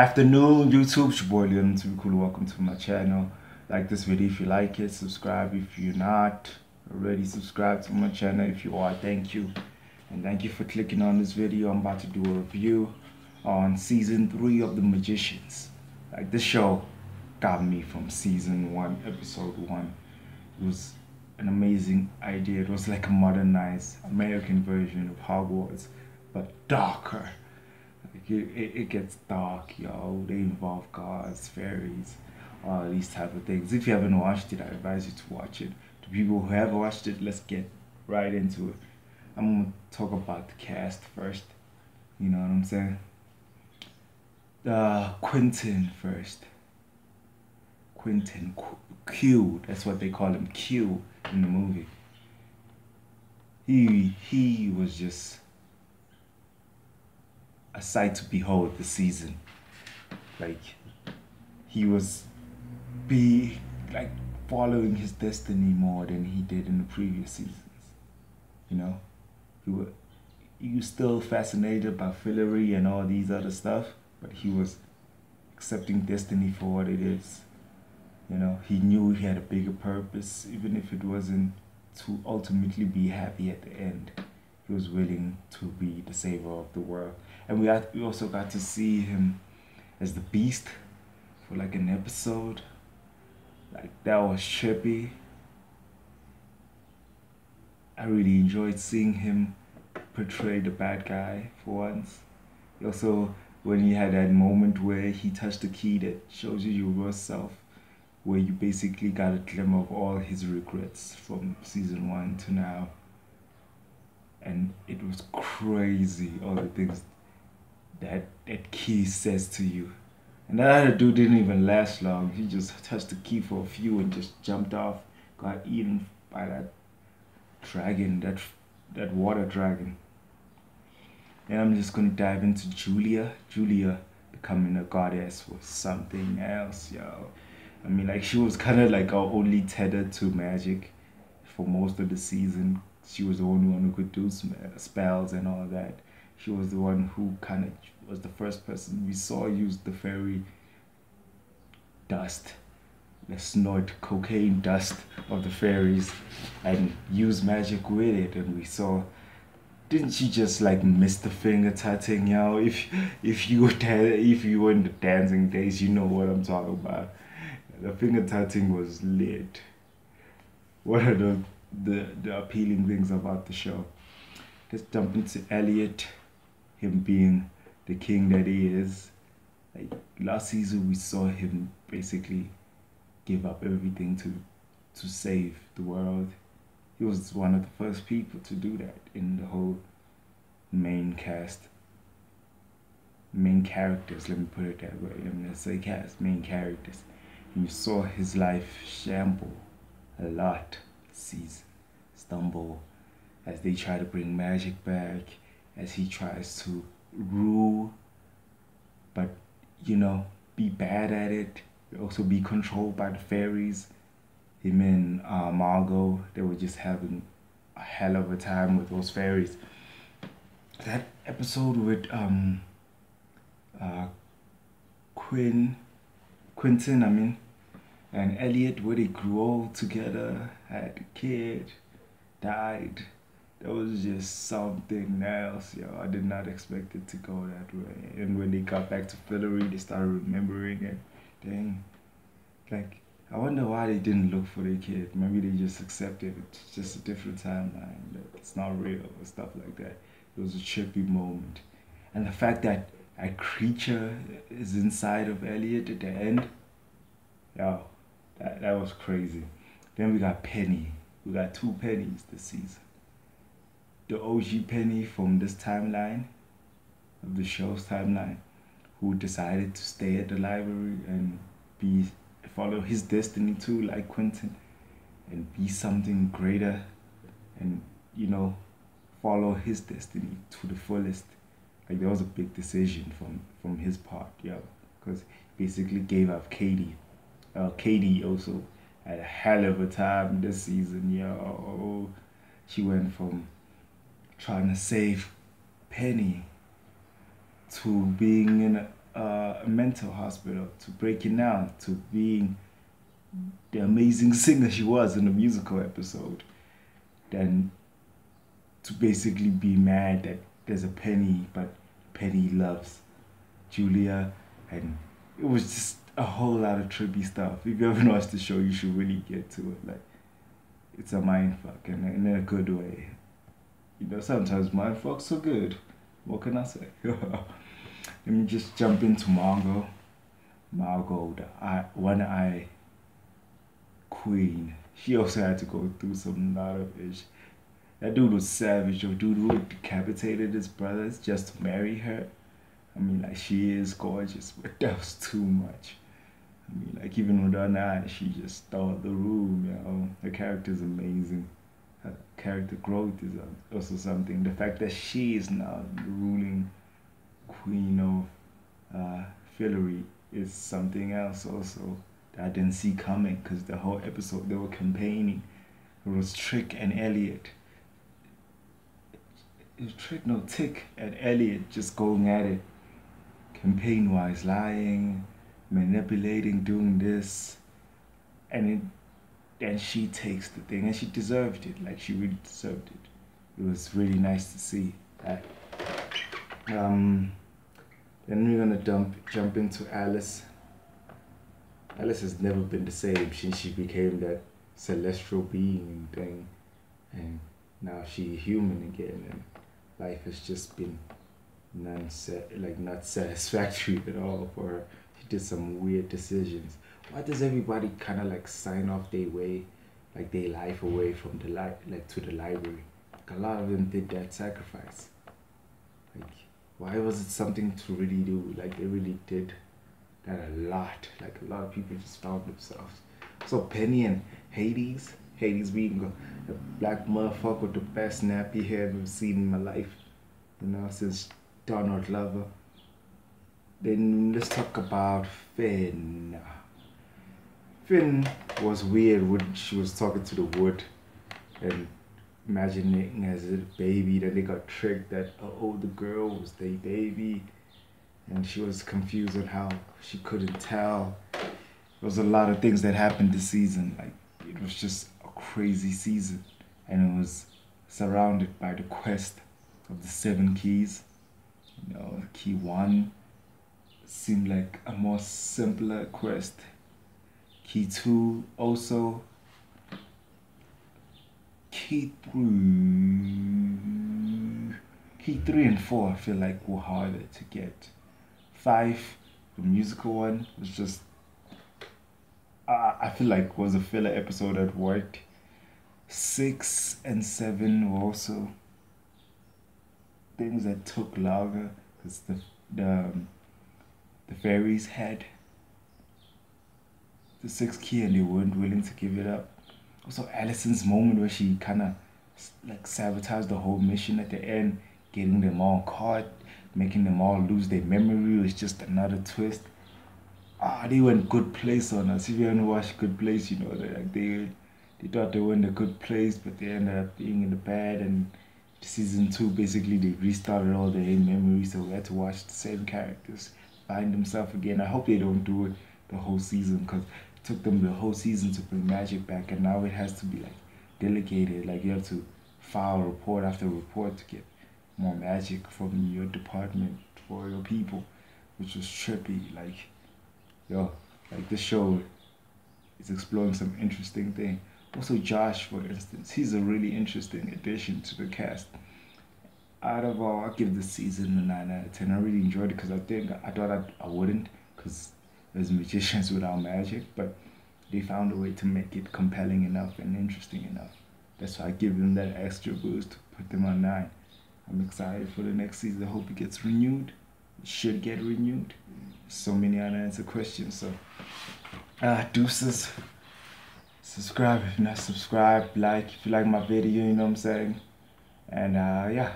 Afternoon YouTube, it's your boy Leon cool. Welcome to my channel. Like this video if you like it, subscribe if you're not already subscribed to my channel. If you are, thank you. And thank you for clicking on this video. I'm about to do a review on season three of The Magicians. Like this show got me from season one, episode one. It was an amazing idea. It was like a modernized American version of Hogwarts, but darker. It, it gets dark, yo. They involve gods, fairies, all these type of things. If you haven't watched it, I advise you to watch it. To people who have watched it, let's get right into it. I'm gonna talk about the cast first. You know what I'm saying? Uh, Quentin first. Quentin Q. That's what they call him, Q in the movie. He he was just a sight to behold this season. Like he was be like following his destiny more than he did in the previous seasons. You know, he he was still fascinated by Fillory and all these other stuff, but he was accepting destiny for what it is. You know, he knew he had a bigger purpose, even if it wasn't to ultimately be happy at the end. He was willing to be the savior of the world. And we, we also got to see him as the beast for like an episode. Like, that was trippy. I really enjoyed seeing him portray the bad guy for once. Also, when he had that moment where he touched the key that shows you your worst self where you basically got a glimmer of all his regrets from season one to now. And it was crazy, all the things that that key says to you. And that other dude didn't even last long. He just touched the key for a few and just jumped off, got eaten by that dragon, that that water dragon. And I'm just gonna dive into Julia. Julia becoming a goddess was something else, yo. I mean, like she was kind of like our only tethered to magic for most of the season. She was the only one who could do spells and all that. She was the one who kind of was the first person we saw use the fairy dust, the snort cocaine dust of the fairies, and use magic with it. And we saw didn't she just like miss the finger tutting, yo? If if you were if you were in the dancing days, you know what I'm talking about the finger tutting was lit. What are the, the, the appealing things about the show? Let's jump into Eliot, him being the king that he is. Like last season, we saw him basically give up everything to to save the world. He was one of the first people to do that in the whole main cast. Main characters, let me put it that way. I'm gonna say cast, main characters And you saw his life shamble a lot season, stumble as they try to bring magic back, as he tries to rule, but you know, be bad at it, also be controlled by the fairies. Him and uh, Margo, they were just having a hell of a time with those fairies. That episode with um, uh, Quinn Quentin, I mean, and Eliot, where they grew old together, had a kid, died. That was just something else, yo. I did not expect it to go that way. And when they got back to Fillory, they started remembering it. Dang. Like, I wonder why they didn't look for their kid. Maybe they just accepted it's just a different timeline. It's not real stuff like that. It was a trippy moment. And the fact that a creature is inside of Eliot at the end. Yo, that, that was crazy. Then we got Penny. We got two Pennies this season. The OG Penny from this timeline, of the show's timeline, who decided to stay at the library and be follow his destiny too, like Quentin, and be something greater, and you know, follow his destiny to the fullest like that was a big decision from from his part, yeah, because basically gave up Kady. Uh, Kady also had a hell of a time this season, yo. She went from trying to save Penny to being in a a mental hospital to breaking down to being the amazing singer she was in the musical episode, then to basically be mad that there's a Penny, but Penny loves Julia, and it was just a whole lot of trippy stuff. If you haven't watched the show, you should really get to it. Like, it's a mind fuck, and in a good way. You know, sometimes mind fucks are good. What can I say? Let me just jump into Margo. Margo, the one eye queen. She also had to go through some lot of ish. That dude was savage. Your dude who decapitated his brothers just to marry her. I mean, like, she is gorgeous, but that was too much. I mean, like, even with her eye, she just stole the room, you know. Her character is amazing. Her character growth is also something. The fact that she is now the ruling queen of uh, Fillory is something else also that I didn't see coming because the whole episode they were campaigning. It was Trick and Eliot trick no tick at Eliot just going at it campaign wise, lying, manipulating, doing this. And it then she takes the thing and she deserved it. Like she really deserved it. It was really nice to see that. Um then we're gonna dump jump into Alice. Alice has never been the same since she became that celestial being thing and now she's human again and life has just been non like not satisfactory at all for her. She did some weird decisions. Why does everybody kind of like sign off their way, like their life away from the li- like to the library? Like a lot of them did that sacrifice. Like, why was it something to really do? Like they really did that a lot. Like a lot of people just found themselves. So Penny and Hades, Hades being a black motherfucker with the best nappy hair I've ever seen in my life. You know, since Donald Glover. Then let's talk about Fen. Fen was weird when she was talking to the wood and imagining as a baby that they got tricked that an older girl was their baby and she was confused on how she couldn't tell. There was a lot of things that happened this season. Like it was just a crazy season and it was surrounded by the quest of the seven keys. You know, key one seemed like a more simpler quest. Key two also. Key three, key three and four I feel like were harder to get. Five, the musical one was just uh, I feel like was a filler episode that worked six and seven were also things that took longer because the the the fairies had the six key and they weren't willing to give it up. Also, Allison's moment where she kind of like sabotaged the whole mission at the end, getting them all caught, making them all lose their memory was just another twist. Ah, they went good place on us. If you haven't watched Good Place, you know that like they they thought they were in a good place, but they ended up being in the bad. And season two, basically, they restarted all their memories, so we had to watch the same characters find themselves again. I hope they don't do it the whole season because it took them the whole season to bring magic back, and now it has to be like delegated. Like you have to file report after report to get more magic from your department for your people, which was trippy. Like, yo, like this show is exploring some interesting thing. Also, Josh, for instance, he's a really interesting addition to the cast. Out of all, I'll give this season a 9 out of 10. I really enjoyed it because I think I thought I, I wouldn't because there's magicians without magic, but they found a way to make it compelling enough and interesting enough. That's why I give them that extra boost to put them on 9. I'm excited for the next season. I hope it gets renewed. It should get renewed. So many unanswered questions. So, uh, deuces subscribe if you're not subscribed, like if you like my video, you know what I'm saying? And uh, yeah.